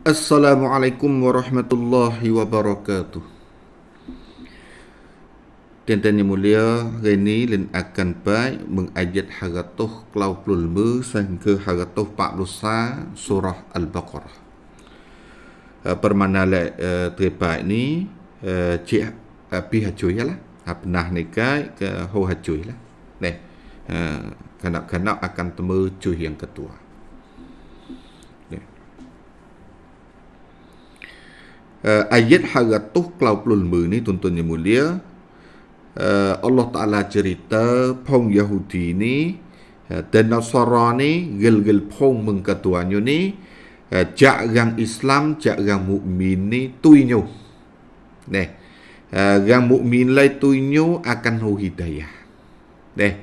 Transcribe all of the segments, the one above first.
Assalamualaikum warahmatullahi wabarakatuh. Tuan-tuan yang mulia, hari ini Lin akan baik mengajat haratuh kelau pulmu sehingga haratuh 40 surah Al-Baqarah. Uh, permana le uh, terbaik ni uh, cik api hacuy lah. Pernah nikai ke ho hacuy lah. Nih, uh, kanak-kanak akan temu cuy yang ketua. Uh, ayat haratuh kelau pelulmu ni tuan-tuan yang mulia uh, Allah Ta'ala cerita pong Yahudi ni uh, dan Nasara ni gel-gel pong mengkatuannya ni uh, jak gang Islam jak gang mukmin ni tuinyo neh uh, gang mukmin lai tuinyo akan hu hidayah. Neh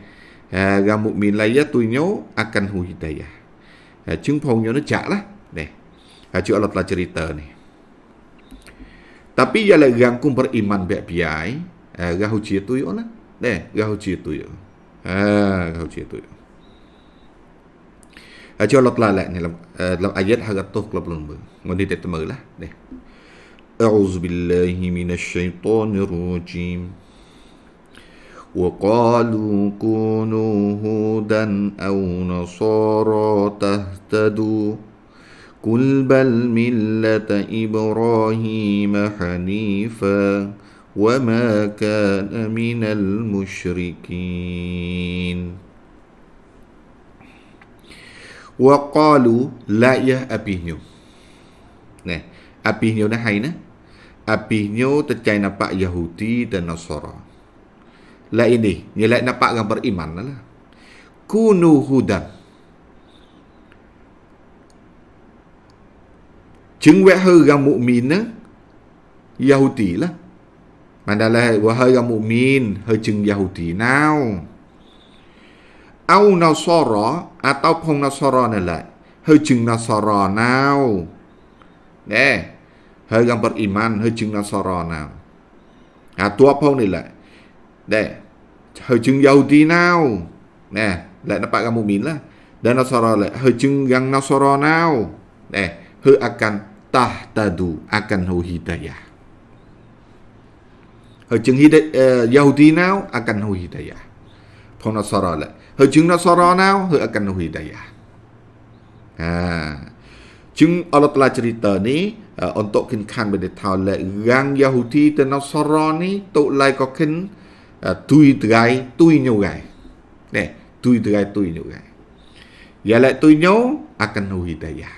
uh, gang mukmin lai ya tuinyo akan hu hidayah. Uh, chứng phong nó chả lah. Neh uh, Allah telah cerita ni tapi ialah gangkung beriman biak piai, eh gahu cie tu yo lah. Deh, gahu cie tu yo. Ha, gahu cie tu yo. Aja Allah telah ni dalam, dalam ayat hagat tu kalau belum ber. Ngondi dia temu lah. Deh. أعوذ بالله من الشيطان الرجيم وقالوا كونوا هودا أو نصارى تهتدوا قل بل ملة إبراهيم حنيفا وما كان من المشركين وقالوا لا يا أبينيو Nah, أبينيو dah hai nah. Apihnyo tercai nampak Yahudi dan Nasara. Lah ini, ni lah nampak yang beriman lah. Kunu hudan. Cengwek mukmin Yahudi lah Mandala mìn, haga mukmin Hejeng Yahudi nào. Au Nasara à, Atau không Nasara này lại Hejeng Nasara nào. Nè Haga iman, Hejeng Nasara nào. À tua phong này lại. Nè Hejeng Yahudi nào. Nè Lại nó pakai mukmin lah Dan Nasara lại Hejeng yang Nasara nào. Nè Hư akan. Tahtadu akan hu hidayah. Hujung hidayah uh, Yahudi now akan hu hidayah. Pun Nasara. Hujung Nasara now hu akan hu hidayah. Ha. Jung Allah telah cerita ni uh, untuk kinkan pada tahun le gang Yahudi dan Nasara ni tok lai ko kin uh, tui drai tui nyu gai. Ne, tui drai tui nyu gai. Ya la tui nyu akan hu hidayah.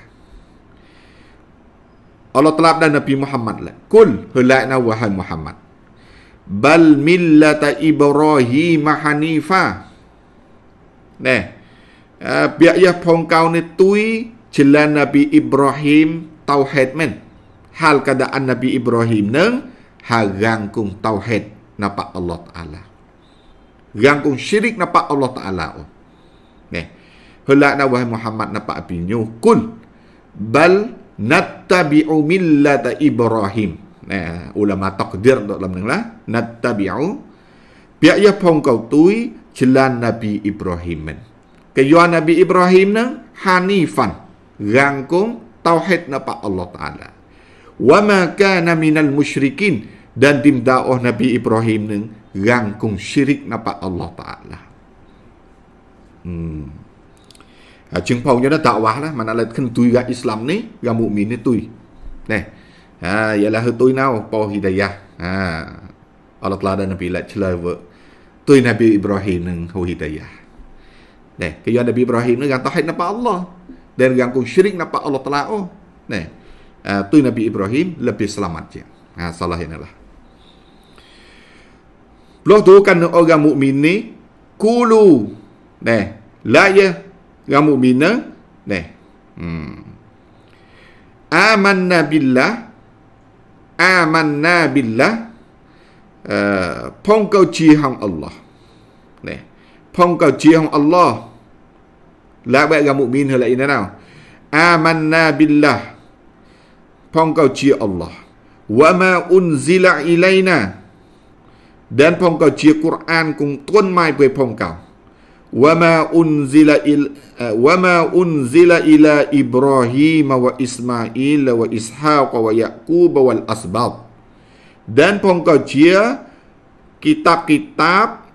Allah telah dan Nabi Muhammad lah. Kul hulakna wahai Muhammad. Bal millata Ibrahim hanifa. Neh. Uh, biak ya pong kau ni tui jalan Nabi Ibrahim tauhid men. Hal keadaan Nabi Ibrahim neng hagang kung tauhid napa Allah Taala. Gang kung syirik napa Allah Taala. Oh. Neh. Hulakna wahai Muhammad napa api nyukul. Bal nattabi'u millata Ibrahim. Nah, ulama takdir dalam ni lah. Nattabi'u. Biar ia pun kau tui jalan Nabi Ibrahim. Kaya Nabi Ibrahim na hanifan. Rangkung tauhid napa Allah Ta'ala. Wa ma kana minal musyrikin. Dan tim dakwah Nabi Ibrahim na rangkung syirik napa Allah Ta'ala. Hmm. À, chứng phong cho nó tạo hóa đó mà nó là khăn tùy Islam ní gã mụ mìn ní tùy nè à, vậy là hơi tùy nào? Po hidayah à, Allah telah dan Nabi lah celai vợ tùy Nabi Ibrahim nâng hô hidayah nè cái do Nabi Ibrahim nó gã tauhid napa Allah dan gã cùng syirik napa Allah telah oh nè à, tùy Nabi Ibrahim lebih selamat je à, salah ini lah Loh tu kan orang mukmin ni kulu nè la ya yang mukmina neh. Hmm. Amanna billah amanna billah. Uh, phong câu chi hong Allah. Neh. Phong câu chi hong Allah. Bạn yang mukmin hay là ini nào amanna billah. Phong câu chi Allah. Wa ma unzila ilaina. Dan phong câu chi Quran cùng tuân mai về phong câu unzila ila ibrahim wa ismail wa ishaq wa yaqub wal asbab. Dan pongkau chia kitab-kitab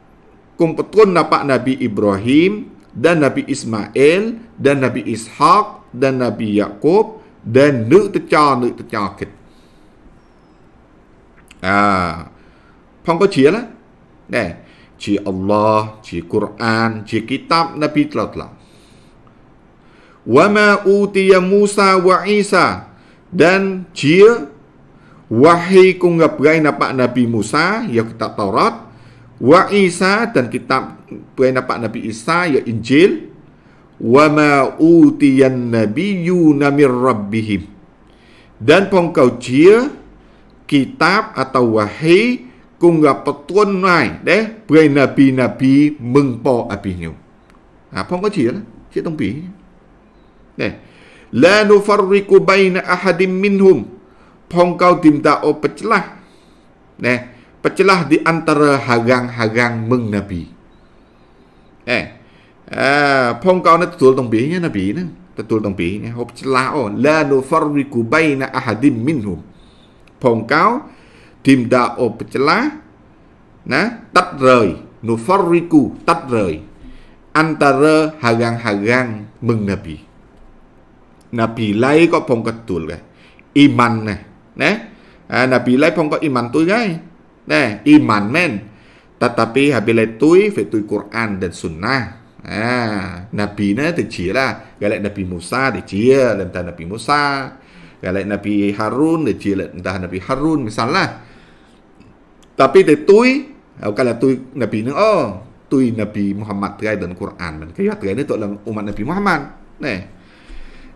kumpetun napak nabi ibrahim dan nabi ismail dan nabi ishaq dan nabi yaqub dan nu techa nu techa kit ah pongkau chia lah. Nè chỉ Allah, chỉ Quran, chỉ kitab Nabi telah telah. Wa ma utiya Musa wa Isa. Dan chia wahai kung gặp gai napak Nabi Musa ya kitab Taurat. Wa Isa dan kitab gai napak Nabi Isa ya Injil. Wa ma utiya nabiyyuna min rabbihim. Dan pongkau chia kitab atau wahai cùng gặp kunga patuan nai de prena pina pi mengpo apinyo apa kau cia lah cia tong pi de farriku bay na ahadim minhum. Phong kau timta o pecelah này pecelah di antara hagang-hagang meng nabi này à, phong kau nak betul tong pi nya nabi nah betul tong pi nya hop celah o farriku bay na ahadim minhum. Phong cao tìm đã ô pecah ná tách rời. Nufarriku tách rời. Antara hagang-hagang mừng nabi. Nabi lai có phong katul cái iman nè nè. À, nabi lai phong có iman tôi gai nè iman men. Tetapi habis lai tôi phải Quran dan sunnah. À nabi chỉ là cái lại nabi Musa lên ta nabi Musa. Lại nabi Harun lên ta nabi Harun misalnya tapi để tôi kalau tu Nabi ni oh tu Nabi Muhammad terai dalam Quran. Man kaya terai ni tu dalam umat Nabi Muhammad. Ni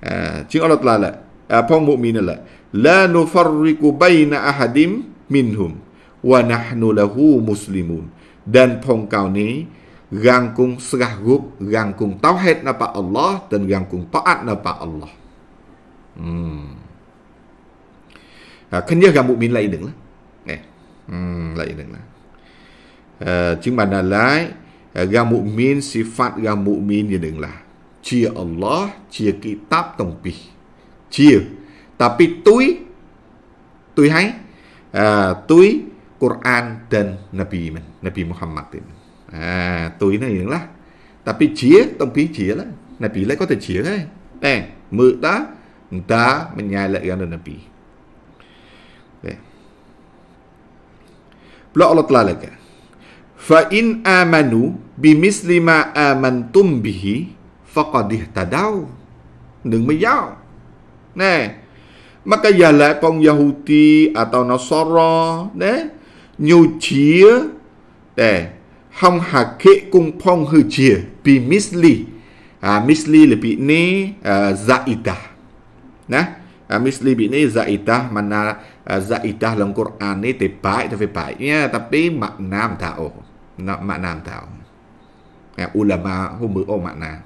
uh, cing Allah Taala la apa mukmin la la nufarriqu baina ahadim minhum wa nahnu lahu muslimun. Dan phong kau ni gangkung serah gup gangkung tauhid napa Allah dan gangkung taat napa Allah. Hmm. Ha dia mukmin lain lah Ừ, eh hmm lain deng lah Uh, ờ, chứng bản là ờ, min uh, ga mukmin sifat ga mukmin dia là chia Allah chia kitab tổng pi chia tapi tui tui hai ờ, uh, tui Quran dan Nabi mình Nabi Muhammad ini à tui này là tapi chia tổng pi chia lah Nabi lại có thể chia đấy nè mưa ta ta mình nhai lại gan Nabi. Telah lagi. Fa in amanu bimisli ma amantum bihi faqad ihtadaw. Đừng mới giáo nè maka lại con Yahudi atau Nasara chia nè không hà khệ cung phong hư chia bi misli. À misli bị ni à, zaida nè à, misli bị ni zaida mana Ờ, dạ, Zaidah dalam Quran ni tepat tapi baiknya tapi makna tak oh. Nak makna tak. Ya, ulama hum oh makna.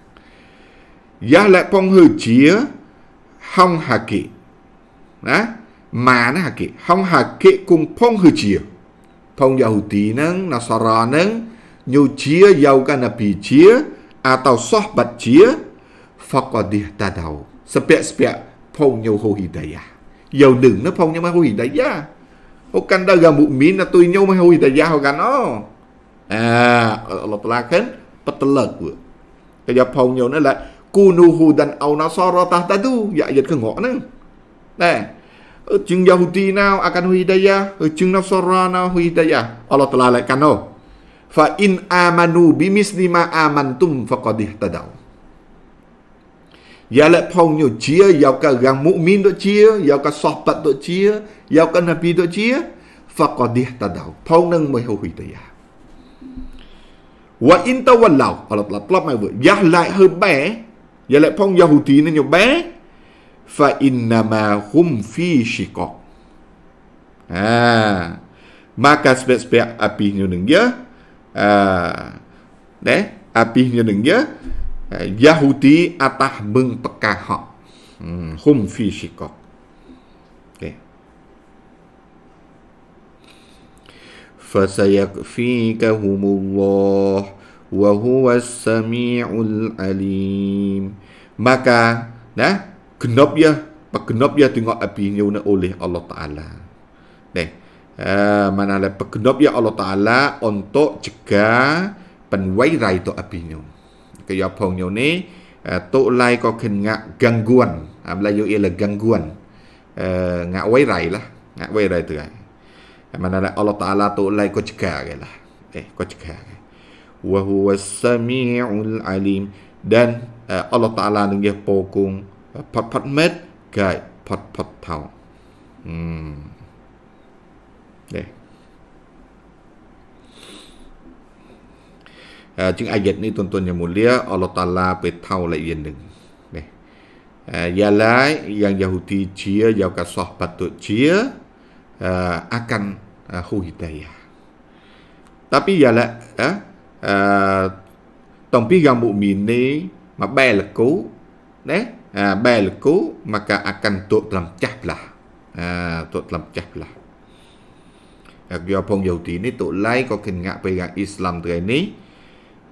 Ya la phong hư chia hong haki. Đó. Mà nó haki, hong haki cùng phong hư chia. Pong Yahudi nang, Nasara nang, nhu chia yau kanapi chia atau sohbat chia faqadih tadau. Sepiak-sepiak phong nhu hidayah giàu đừng nó phong nhau mai hồi đại gia. O đã da gamu mi na tôi nhau mai hồi đại gia ho kan o à lọt Allah Taala kan petelak bu cái giờ phong nhau nó là kunuhu dan ta nasara tahtadu dạ dịch cái ngõ nữa nè chừng Yahudi nào à, akan hidayah chừng Nasara nào hôi đại gia, ở lọt la lại kan o fa in amanu bimisli ma amantum faqad ihtadaw Ya le phong nyu chia yau ka gang mu'min do chia yau ka sohbat do chia yau ka nabi do chia faqad ihtadaw. Phong nang mai hu ta ya. Wa in tawallaw. Allah Taala plop mai vừa. Ya lại hơi bé. Ya le phong Yahudi nên nyu bé. Fa innama hum fi shiqaq. À. Maka sebab-sebab api nyu nang ya. À. Đấy. Api nyu nang ya. Yahudi atah beng pekaha hmm, hum fi shikok. Okay. Fasayakfikahumullah wa huwa Samiul alim. Maka nah genop ya pegenop ya tengok api nyuna oleh Allah Taala. Nih, ah, mana le pegenop ya Allah Taala untuk cegah penwairai itu api ni kaya phong nyo ni tu lai ko kin nga gangguan am la yo ila gangguan nga wai rai lah nga wai rai tu mana Allah taala tu lai ko cegah ke lah eh ko cegah wa huwa samiul alim dan Allah taala nang ye pokung pat pat met kai pat pat thau hmm จึง ayat ni tuan-tuan yang mulia Allah Ta'ala beritahu lagi yang ni. Ni uh, ialah yang Yahudi cia yang kasah patut cia uh, akan uh, hu hidayah. Tapi ialah uh, uh, tong pi yang mukmin ni ma bel ku ne uh, bel ku maka akan tuk dalam cah belah. Uh, tuk dalam cah belah. Dia pun Yahudi ni tuk lai kau kena pegang Islam tu ni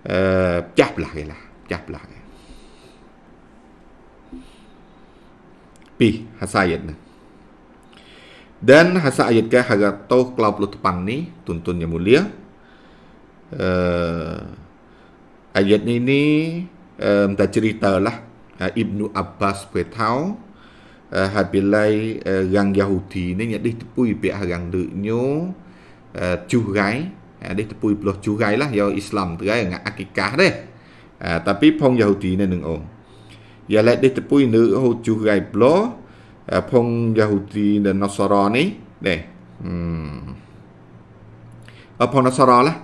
uh, cah belah ke lah cah belah hasa ayat ni dan hasa ayat ke harga tau kelau puluh tepang ni tuntun yang mulia uh, ayat ni ni um, dah cerita lah uh, Ibnu Abbas beritahu uh, habilai uh, orang Yahudi ni yang ditepui pihak orang deknya uh, curai នេះទៅពួយផ្លោះជូហ្គៃឡាយកអ៊ីស្លាមទៅហ្គៃងាអាគីកាសទេតាពីផងយូទីនៅនឹងអូយ៉ាឡេនេះទៅពួយនៅហូជូហ្គៃផ្លោះផងយូទីនៅណូសារ៉នេះដែរអឺផងណូសារ៉ឡា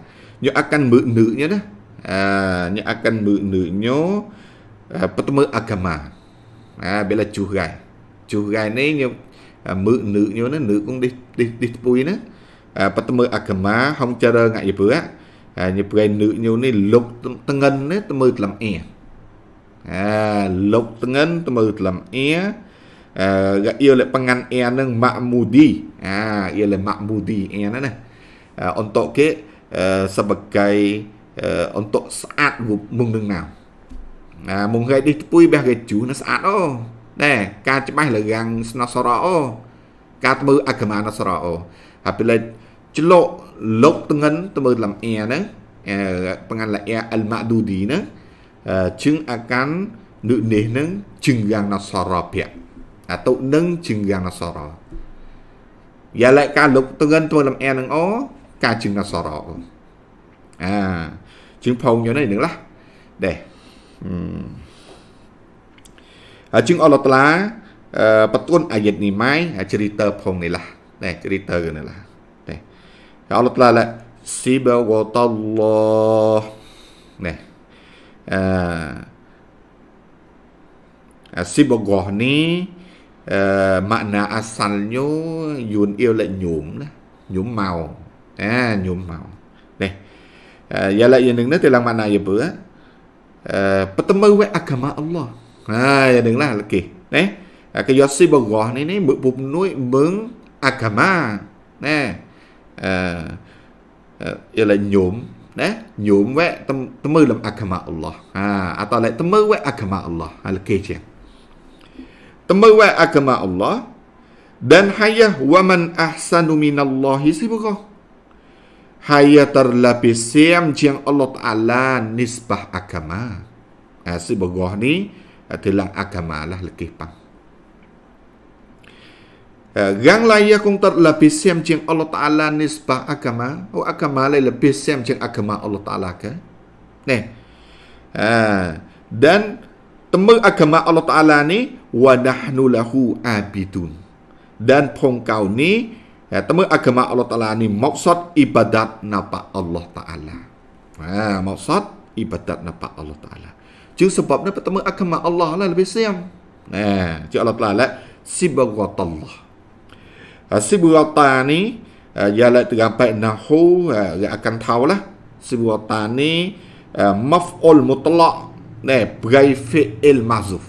យកអាកាន់មើនឹញណាអឺអាកាន់មើនឹញោបតមើអាកាម៉ាអាបេឡាជូហ្គៃជូហ្គៃនេះញោមើនឹញោណានឹកគងឌីឌីឌីពួយណា pertama agama hong cara ngak ibu ah ni perai nu nyu ni luk tengen ni temu dalam ia ha luk tengen temu dalam ia ga ia le pengan ia nang makmudi ha ia le makmudi ia nah untuk ke sebagai untuk saat mung nang nào អាមុងគេនេះពុយបះគេជូនស្អាតអូដែរការច្បាស់លរាំងស្នសរអូការធ្វើអក្កមាណសរអូហើយពេល ច្លក់លោកតងិនទៅមើលឡាំអែហ្នឹងបង្ហាញឡាអែអលម៉ាឌូឌីហ្នឹងជឹងអាកាន់នឹងនេះហ្នឹងជឹងយ៉ាងណសរភៈអាតុនឹងជឹងយ៉ាងណសរយ៉ាឡែកការលោកតងិនទៅឡាំអែហ្នឹងអូការជឹងណសរអាជឹងផងយ៉ាងនេះនឹងឡាដែរហើយជឹងអល់ឡតាឡាបតួនអាយិតនេះម៉ៃអាចរីតើផងនេះឡាដែរចរីតើនេះឡា Allah Ta'ala là Sibagotollah Nè. À, à, Sibagotollah ni Uh, à, makna asalnya yun yêu lại nhuộm đó. Nhuộm màu. À nhuộm màu. Này à, giờ lại giờ đừng nói từ lần makna giờ bữa. À, pertama với agama Allah. À giờ đừng là lagi đấy à, cái do này này bụng nuôi bướng agama nè. Ya là nhuộm đấy nhuộm với tâm tâm mơ làm agama Allah. À atau tâm mơ với agama Allah. Kì chứ tâm mơ với agama Allah dan hayah wa man ahsanu minallahi sibghah haya terlapis siam jiang Allah Ta'ala nisbah agama. Ha, si ni adalah agama lah lekih pang. Ha, gang laya kong terlapis siam jiang Allah Ta'ala nisbah agama. Oh agama lah lebih siam jiang agama Allah Ta'ala ke? Nih. Ha, dan temu agama Allah Ta'ala ni wa nahnu lahu abidun. Dan pongkau ni Ya, temu agama Allah Ta'ala ni maksud ibadat napa Allah Ta'ala. Ha, maksud ibadat napa Allah Ta'ala. Jadi sebab ni temu agama Allah lah lebih siam. Ha, jadi Allah Ta'ala sibagat Sibagat ni ialah tergampai nahu ha, akan tahu lah. Sibagat ni ha, maf'ul mutlak ni berai fi'il mazuf.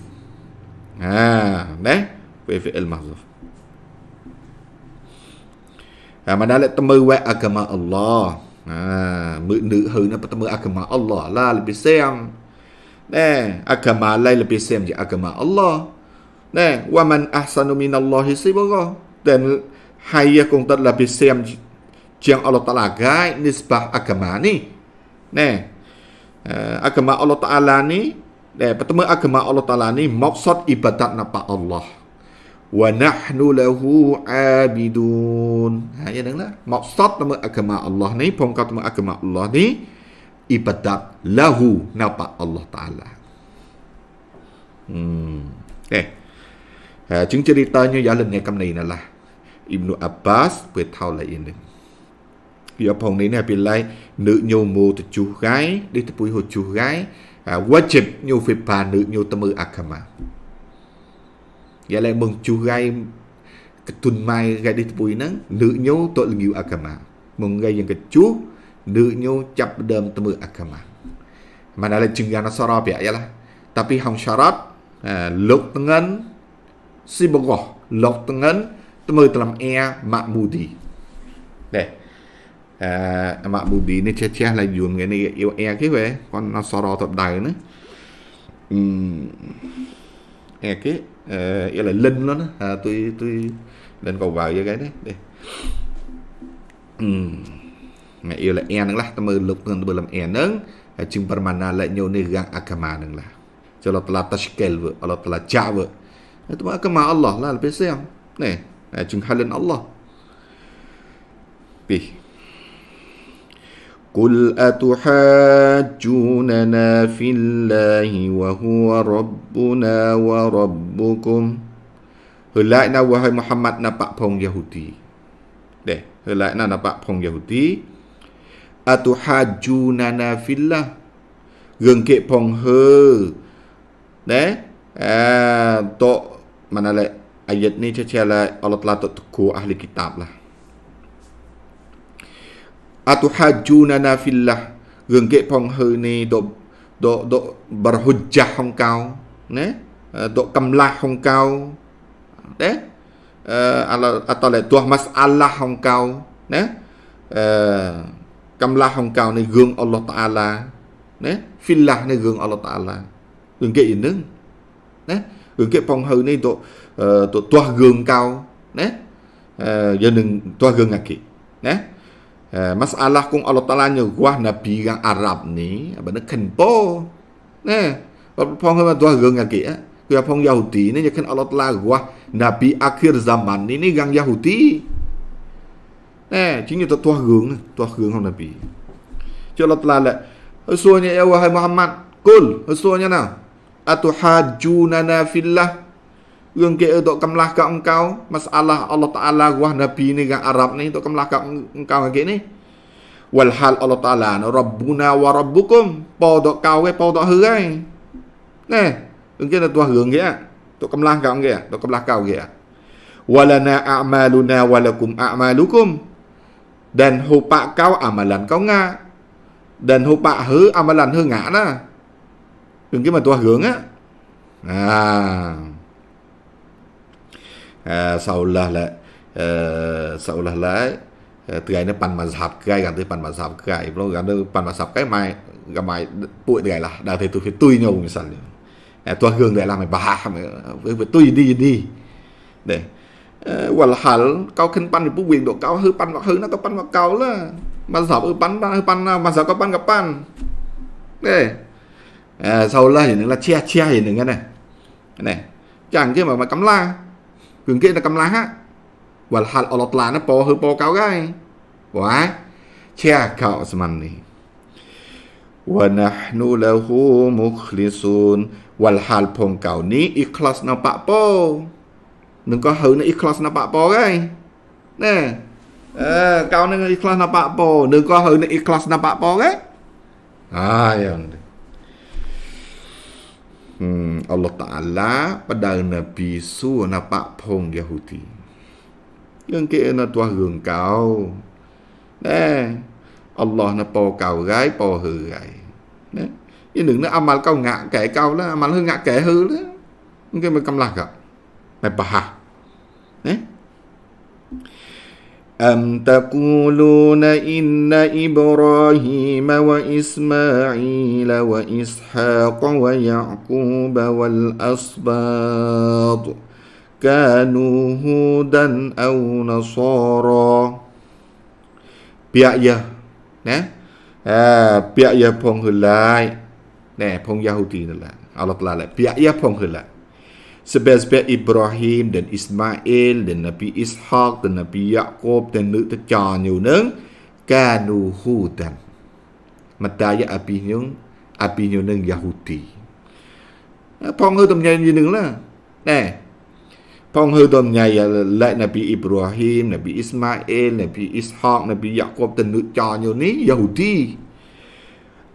Ha, ni berai fi'il mazuf. Ha, mana lek temu wa agama Allah. Ha, nữ hư na pertama agama Allah lah lebih siam. Nah, agama lain lebih siam je agama Allah. Nah, wa man ahsanu minallahi sibara. Dan hayya kong tak lebih siam yang Allah Taala gai nisbah agama ni. Nah, uh, agama Allah Taala ni, nah, pertama agama Allah Taala ni maksud ibadat napa Allah wa nahnu lahu abidun. Ha ya dengar. Maksud nama agama Allah ni, pengkat nama agama Allah ni ibadat lahu napa Allah Taala. Hmm. Eh. Ha chứng ceritanya jalan ni kam ni lah. Ibnu Abbas ពេលថោលៃនេះយកផងនេះណាពេលឡៃនឹកញោមោតជុះកាយនេះទៅពុយហូជុះកាយវ៉ាជិបញោហ្វេប៉ានឹកញោតមើអខមាយ៉ាឡៃមងជុះកាយកទុនម៉ៃកាយនេះទៅពុយហ្នឹងនឹកញោតលងីវអខមាមងកាយយ៉ាងកជុះនឹកញោចាប់ដើមទៅមើអខមាមិនឡៃជឹងយ៉ាងសរោបយ៉ាឡាតាពីហំសារ៉ាត់លោកតងិនស៊ីបកោះលោកតងិន air makmudi. bù đi, makmudi ni che lah yun cái này yêu e cái về con nó soro tập đời nữa. um, e cái uh, là linh nó à, tôi tôi lên cầu vào với cái đấy. Đây. Um, mẹ yêu là e nữa là tao mơ lục nên tôi làm e nâng. À, Chừng permana lại nhiều nơi gang akama nữa là cho là tla tashkel vợ là tla cha vợ. Itu akama Allah là biết xem này. chừng halin Allah Pi. قل أتحاجوننا في الله وهو ربنا وربكم Helai na wahai Muhammad nampak pong Yahudi. Deh, helai na nampak pong Yahudi. Atuhajunana fillah. Gengkek pong he. Deh, ah, to mana le ayat ni cecala Allah telah teku ahli kitab lah atuhajunana fillah gengke phong hư ni do do do berhujjah hong kau ne do kamlah hong kau de atau le tuah masalah hong kau ne kamlah hong kau ni gương Allah taala ne fillah ni gương Allah taala gengke ini ne gengke phong hư ni do do tuah gương kau ne giờ đừng tuah gương ngaki ne masalah kong Allah Ta'ala nyegwah Nabi yang Arab ni apa nak kenpo ne phong ha dua geng ake eh kaya phong Yahudi ni kan Allah Ta'ala gwah Nabi akhir zaman ni ni gang Yahudi ne chính là tua gương tua gương Nabi. Cho Allah Ta'ala Rasulnya ya wahai Muhammad kul Rasulnya nào atuhajunana fillah Yang ke tok kamlah ka engkau masalah Allah Taala wah nabi ni gang Arab ni tok kamlah ka engkau ke ni. Wal hal Allah Taala no rabbuna wa rabbukum po tok kau ke po tok hurai. Nè, ứng kia là tua hướng kia. Tok kamlah ka kia, tok kamlah kau kia. Walana a'maluna walakum a'malukum. Dan hupak kau amalan kau nga. Dan hupak hu amalan hu ngã đó. Đừng cái mà tua hướng á. À seolah lah seolah lah từ này pan mazhab cái, gần tới pan mazhab cái nó gần tới pan mazhab cái mai cái mai bụi từ này là, đã thấy tôi phải tui nhau misalnya à, tôi gương để làm mày bà với với tôi đi đi. Để và là hal cao kan pan thì bút quyền độ cao hư pan hoặc hư nó có pan hoặc cao à, là mà sập hư pan pan hư pan sập có pan gặp pan để sau là thì là chia chia thì đừng cái này. Này, chẳng chứ mà mà cắm la. រឿងគេតែកម្លាំងហ่ะវល់ហាល់អឡតឡាណាពោហឺពោកៅកៃវ៉ាឆាកៅស្មាននេះ ونحن له مخلصون والحال ផងកៅនេះ ikhlas នៅប៉ពោនឹងក៏ហៅនៅ ikhlas នៅប៉ពោកៃណាអឺកៅនឹង ikhlas នៅប៉ពោនឹងក៏ហៅនៅ ikhlas នៅប៉ពោកៃអាយអត់ hmm, Allah Ta'ala pada Nabi Su nampak pong Yahudi. Yang kia na tua gương kau. Nè, Allah na po kau gái po hư gái. Nè, chứ đừng nó amal kau ngạ kẻ kau đó, amal hư ngạ kẻ hư đó. Cái mà cầm lạc ạ. Mày bà hà. Nè. أم تقولون إن إبراهيم وإسماعيل وإسحاق ويعقوب والأسباط كانوا هودا أو نصارى ពាក្យយ៉ាណាអើពាក្យយ៉ាផងហឺឡាយណែផងយ៉ាហូទីណឡាអល់ឡោះតាឡាពាក្យយ៉ាផងហឺឡា sebab-sebab Ibrahim dan Ismail dan Nabi Ishaq dan Nabi Yaqub dan ta cho nhiều nướng kanu hudan mataya api nhung api nương Yahudi. Phong hư tầm nhai nướng là nè phong hư tầm nhai lại Nabi Ibrahim Nabi Ismail Nabi Ishaq Nabi Yaqub dan nước cho nhiều ní Yahudi.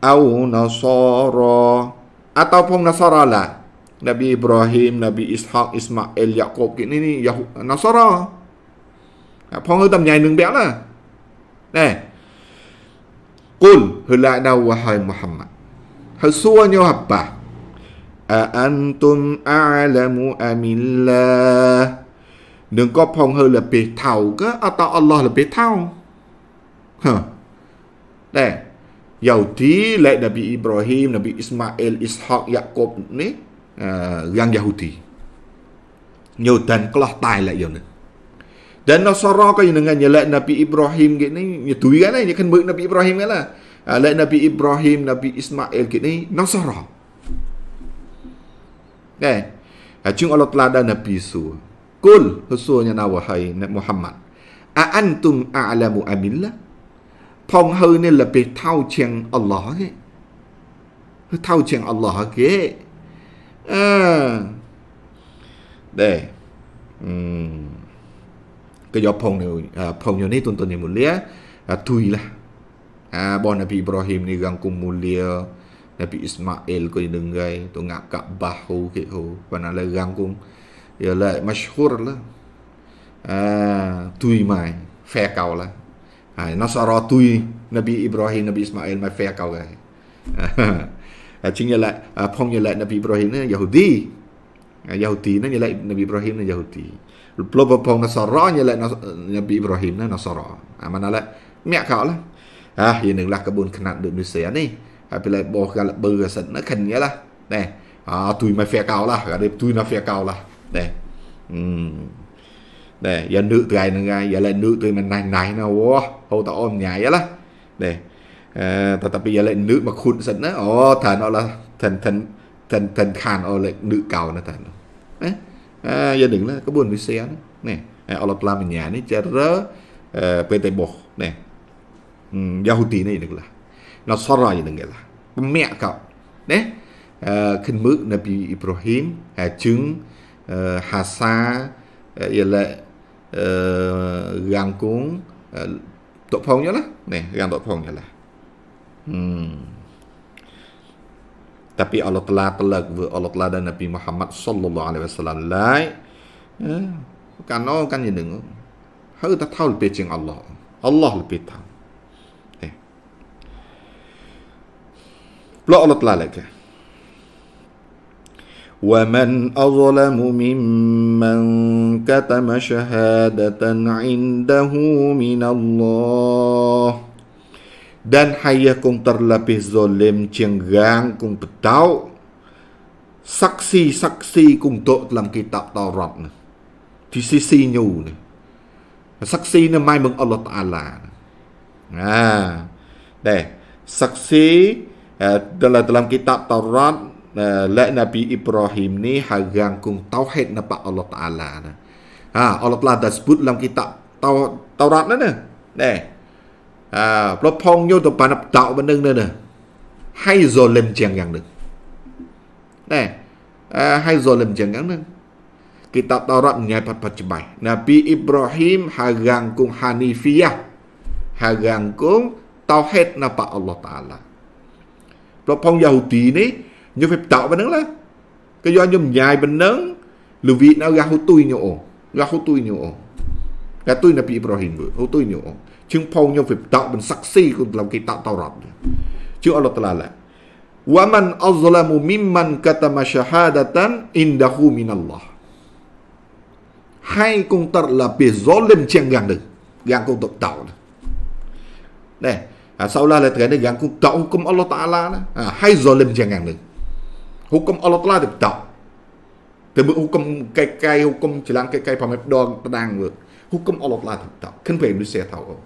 Au Nasara atau phong Nasara lah Nabi Ibrahim, Nabi Ishaq, Ismail, Yaqub ni ni Yahud Nasara. Phong hư tầm nhai nương béo là. Nè. Qul hula wahai Muhammad. Hal suwa nyo apa? A antum a'lamu amillah. Đừng có phong hư là bề thầu cơ, atau Allah là bề. Hả? Nè. Yahudi lại Nabi Ibrahim, Nabi Ismail, Ishaq, Yaqub ni yang Yahudi. Nyutan kelah tai lại yang Dan Nasara có dengan nyelak Nabi Ibrahim gini, nyetui kan ni kan buk Nabi Ibrahim kan lah. Uh, Nabi Ibrahim, Nabi Ismail gini, Nasara. Eh, Cung Allah telah ada Nabi Su. Kul, husunya na wahai Muhammad. A antum a'lamu amillah? Phong hư ni lebih tahu cheng Allah ke? Tahu cheng Allah ke? Đây. Hmm. Cái gió phong này, à, phong này tuần tuần này mulia, à, thui lah. À, bon Nabi Ibrahim ni gang kum mulia, Nabi Ismail ko dengai, tu ngak kak bahu ke ho, pana la gang kum, ya masyhur lah. À, thui mai, phe cầu lah. À, nó sao thui Nabi Ibrahim, Nabi Ismail mai phe cầu cái. Artinya apongnya lah Nabi Ibrahim ni Yahudi. Yahudi ni lah Nabi Ibrahim ni Yahudi. Lepas apong Nasara ni lah Nabi Ibrahim ni Nasara. Ha, mana lah miak kau lah. Ah, ini lah kebun kenat di Indonesia ni. Tapi lah boh kalau berasat nak kenya lah. Neh. Ah, tui mai fia kau lah. Ada tui nak fia kau lah. Neh. Hmm. ដែរយ៉ានឹកត្រៃនឹងហើយយ៉ាឡើយនឹកទៅមិនណៃណៃណាវ៉ោហៅតអមញ៉ៃឡាដែរ tetapi ialah nu makhun sana oh than Allah than than than than khan oleh nu kau na than eh à, gia đình là có buồn với xe nè à, Allah làm mình nhà này chờ rơ bê tay bò nè Yahudi này được là nó xóa ra gì đừng là mẹ cậu nè khinh mực Nabi Ibrahim à, chứng hà sa ialah gang cung tội phong nhớ là nè gang tội phong nhớ là Hmm. Tapi Allah telah telah Allah telah dan Nabi Muhammad sallallahu alaihi wasallam lai. Eh, kan oh kan như đừng. Hãy ta thao lebih chừng Allah. Allah lebih tahu. Eh. Pula Allah telah lagi. ومن أظلم ممن كتم شهادة عنده من الله dan haya kong terlebih zolim cenggang kong petau saksi-saksi kong tok dalam kitab Taurat ni. Di sisi nyu ni. Saksi ni mai meng Allah Taala ha. Deh saksi uh, dalam dalam kitab Taurat uh, la Nabi Ibrahim ni hagang kong tauhid napa Allah Taala ha Allah Taala sebut dalam kitab Taurat ni. Deh à pro phong nhu tập bản tạo bên đừng nữa, hay rồi lên chèng gần được. Đây à, hay rồi lên chèng gần được kitab Taurat nyaipat pacebai Nabi Ibrahim hagangkung hanifiyah. Hagangkung tauhid napa Allah Taala. Pro phong Yahudi ni nhu phép tạo bên là cái do nhum nhai bên nấng lưu vị nó ra hút tui nhộ ra hút tui nhộ cả tôi là bị Ibrahim vừa ô tôi nhổ. Chương phong nhau phải tạo bằng sắc si của làm cái tạo tao rọt chứ Allah Taala là waman azlamu mimman katama shahadatan indahu minallah. Hay công tật là bị gió lên chen gang được gang công tật tạo này. À, sau là cái này gang công tạo công Allah Taala à, hay gió lên chen gang được hukum Allah Taala được tạo. Từ bữa hukum cây cây hukum chỉ làm cây cây phẩm đo đang được Hukum Allah Ta'ala dia tak. Kenapa Indonesia tahu?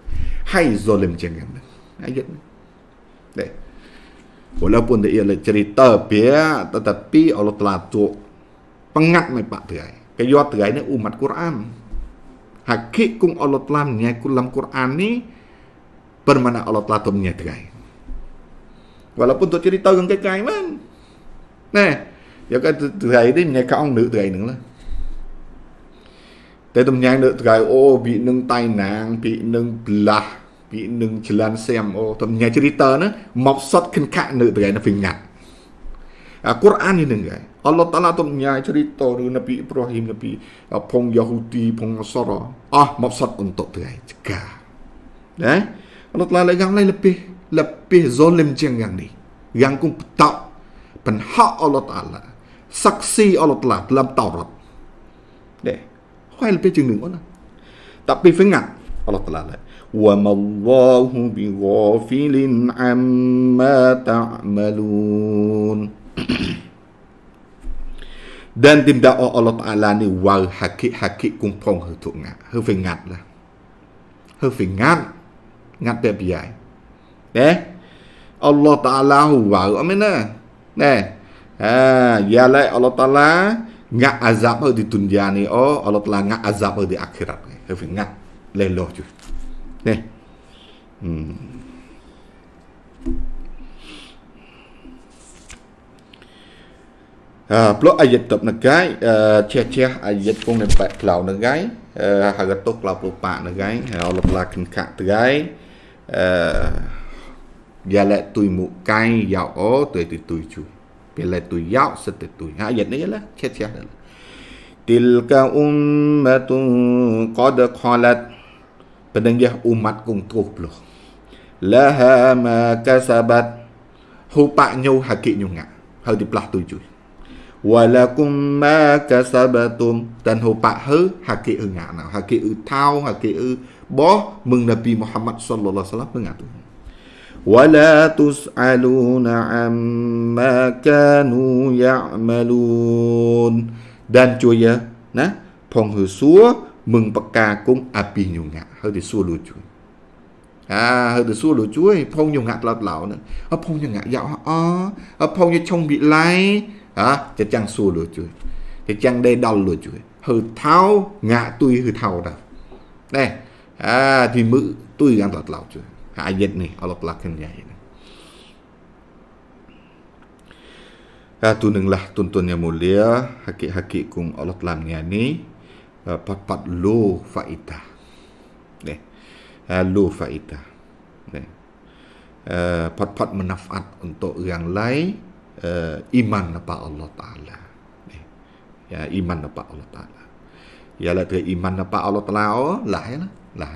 Hai zalim jangan. Ayat ni. Nah. Walaupun dia ialah cerita biar tetapi Allah telah tu pengat mai pak terai. Kaya terai ni umat Quran. Hakik kung Allah telah menyaku dalam Quran ni bermana Allah telah tu menyai. Walaupun tu cerita dengan kekai man. Nah, ya kan terai ni menyai orang nữ terai nang lah. តែតំញ៉ាងនៅក្រៅអូពីនឹងតៃណាងពីនឹងប្លាស់ពីនឹងចលានសាមអូតំញ៉ាជ្រីតើណាមកសតខិនខៈនៅត្រៃណាពីងាក់អាកុរអាននេះនឹងហើយអល់ឡោះតាឡាតំញ៉ាជ្រីតឬណាពីអ៊ីប្រាហ៊ីមណាពីផងយ៉ាហ៊ូទីផងសរអស់មកសតអន្តុត្រៃចកាណាអល់ឡោះតាឡាយ៉ាងឡៃលពីលពីហ្សលឹមជាងយ៉ាងនេះយ៉ាងគុំបតោបញ្ហាអល់ឡោះតាឡាសាក់ស៊ីអល់ឡោះតាឡាផ្លាំតោរត់ដែរ Hoai lebih jeng ni mana? Tapi ingat Allah Ta'ala. وَمَا اللَّهُ بِغَافِلٍ عَمَّا تَعْمَلُونَ Dan tim da Allah Ta'ala ni war hakik-hakik kumpong hư thuộc ngặt. Hư phải ngặt là. Hư phải ngặt. Ngặt đẹp dài. Đấy. Allah Ta'ala hư war. Amin nè. Nè. À, ya lại Allah Ta'ala ngak azab di dunia ni oh Allah telah ngak azab di akhirat ni tapi ngak leloh tu ni hmm à, blog ayat tập nè cái à, che che ayat cũng nên phải lão nè cái à, hàng tốt là bộ bạn nè cái à, họ lập là kinh khả từ cái giờ lại tùy mụ cái dạo ó tùy tùy tùy chú. Yalat tui yao sete tui ha, Ayat ni ceh-ceh dah Tilka ummatun qad qalat Pendengar umat kong terus puluh Laha ma kasabat. Hupak nyu hakik nyu ngak. Hal di pelah tujuh walakum ma kasabatum. Dan hupak he hakik ngạ nào hakik thao hakik ư bó mừng Nabi Muhammad sallallahu alaihi wasallam mengatu ولا تسألون عما كانوا يعملون dan cuya ណាផងហឺសួរមឹងបកាគុំអាពីញងាក់ហើយទៅសួរលោកជួយអាហើយទៅសួរលោកជួយផងញងាក់ឡោតឡោហ្នឹងអផងញងាក់យកអអផងយកឆុងវិល័យអាចិតចាំងសួរលោកជួយចិតចាំងដេដល់លោកជួយហឺថោងាក់ទុយហឺថោដែរណែអាទីមឹកទុយងាក់ឡោតឡោជួយ ayat ni Allah pelakon ya ini Ah, tu lah tuntun yang mulia hakik-hakik kung Allah telah ni uh, pat-pat lo faedah. Neh. Uh, lo faedah. Neh. Uh, pat-pat manfaat untuk orang lain iman kepada Allah Taala. Ya iman kepada Allah Taala. Ya lah iman kepada Allah Taala oh lah lah lah.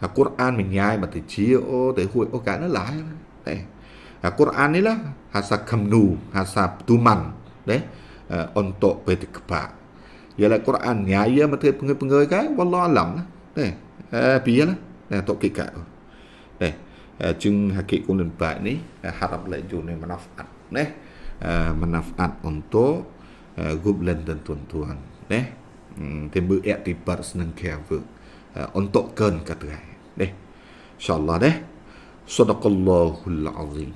à Quran mình nhai mà thì chiêu thì hui ô cái nó lại đấy. À Quran ni lah hasa kamnu hasa tuman đấy. À, untuk giờ là Quran nhai vậy mà thấy pengai-pengai kan wallah alam lah đấy. À, Pi đấy nah tok cả đấy. Chừng hakik kunin baik ni harap lai jun ni manfaat đấy. À, manfaat untuk gublan dan tuan-tuan đấy ừ, តែមើលអតិបត្តិស្នឹងខែវើ untuk kan kata eh insyaallah deh. Sadaqallahul azim